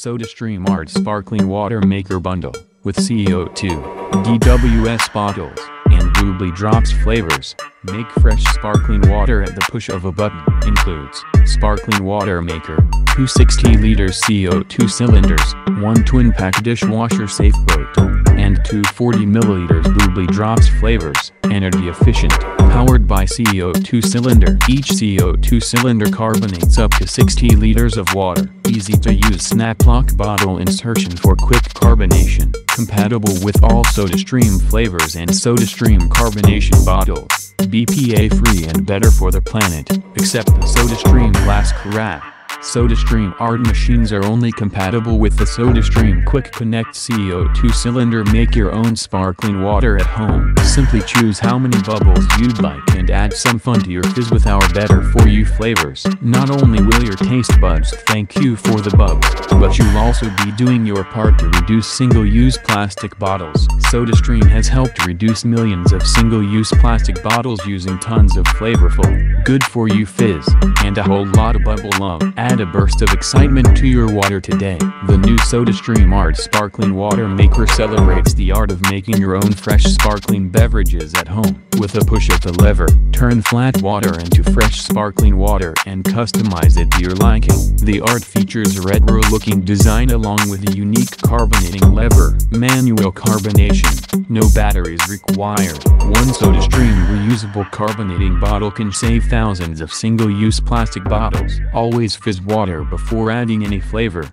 SodaStream Art Sparkling Water Maker Bundle, with CO2, DWS bottles, and bubly Drops flavors. Make fresh sparkling water at the push of a button. Includes Sparkling Water Maker, two 60 liters CO2 cylinders, one twin pack dishwasher safe bottle, and two 40 milliliters bubly Drops flavors. Energy efficient, powered by CO2 cylinder. Each CO2 cylinder carbonates up to 60 liters of water. Easy to use snap lock bottle insertion for quick carbonation. Compatible with all SodaStream flavors and SodaStream carbonation bottles. BPA free and better for the planet, except the SodaStream glass carafe. SodaStream art machines are only compatible with the SodaStream Quick Connect CO2 cylinder. Make your own sparkling water at home. Simply choose how many bubbles you'd like and add some fun to your fizz with our better for you flavors. Not only will your taste buds thank you for the bubs, but you'll also be doing your part to reduce single-use plastic bottles. SodaStream has helped reduce millions of single-use plastic bottles using tons of flavorful, good-for-you fizz, and a whole lot of bubble love. Add a burst of excitement to your water today. The new SodaStream Art Sparkling Water Maker celebrates the art of making your own fresh sparkling beverages at home. With a push of the lever, turn flat water into fresh sparkling water and customize it to your liking. The art features a retro-looking design along with a unique carbonating lever, manual carbonation, no batteries required. One SodaStream reusable carbonating bottle can save thousands of single-use plastic bottles. Always fizz water before adding any flavor.